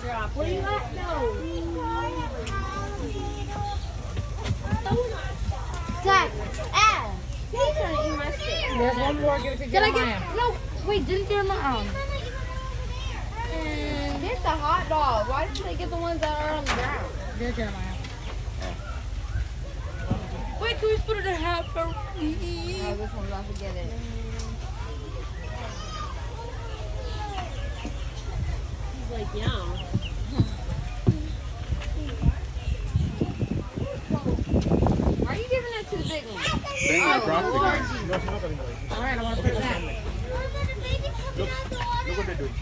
Drop Where you at? No. Dad, ah. He's trying to eat my steak. There's one more. Give it to Did I get, no, wait, didn't Jeremiah, um, And get the hot dog. Why didn't they get the ones that are on the ground? Give it Jeremiah. wait, can we split it in half for Oh, this one's about to get it. He's like, yum. Why are you giving that to the big one? Bang Oh, it, drop the Lord. All right, I want to put that. Look, look what they're doing.